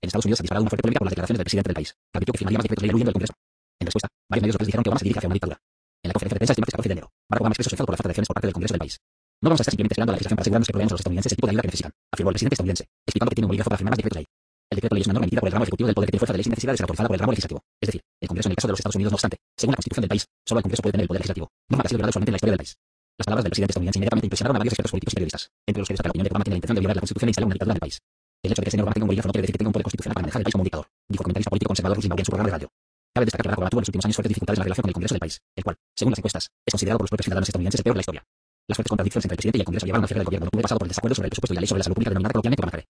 En Estados Unidos se ha disparado una fuerte polémica por las declaraciones del presidente del país, que advirtió que firmaría más decretos ley huyendo del Congreso. En respuesta, varios medios locales dijeron que Obama se dirige hacia una dictadura. En la conferencia de prensa este martes 14 de enero, Barack Obama expresó su enfado por la falta de acciones por parte del Congreso del país. No vamos a estar simplemente esperando a la legislación para asegurarnos que proveemos a los estadounidenses el tipo de ayuda que necesitan, afirmó el presidente estadounidense, explicando que tiene un bolígrafo para firmar más decretos ley. El decreto ley es una norma emitida por el ramo ejecutivo del poder que tiene fuerza de ley sin necesidad de ser autorizada por el ramo legislativo. Es decir, el Congreso en el caso de los Estados Unidos no obstante, según la Constitución del país, solo el Congreso puede tener el poder legislativo, norma que ha sido violada solamente en la historia del país. Las palabras del presidente estadounidense inmediatamente impresionaron a varios expertos políticos y periodistas, entre los que destaca la opinión de que Obama tiene la intención de violar la Constitución e instalar una dictadura en el país. El hecho de que el señor Obama tenga un bolígrafo no quiere decir que tenga un poder constitucional para manejar el país como un dictador, dijo el comentarista político conservador Rush Limbaugh en su programa de radio. Cabe destacar que Barack Obama tuvo en los últimos años fuertes dificultades en la relación con el Congreso del país, el cual, según las encuestas, es considerado por los propios ciudadanos estadounidenses el peor de la historia. Las fuertes contradicciones entre el presidente y el Congreso llevaron al cierre del gobierno en octubre pasado por el desacuerdo sobre el presupuesto y la ley sobre la salud pública denominada coloquialmente Obamacare.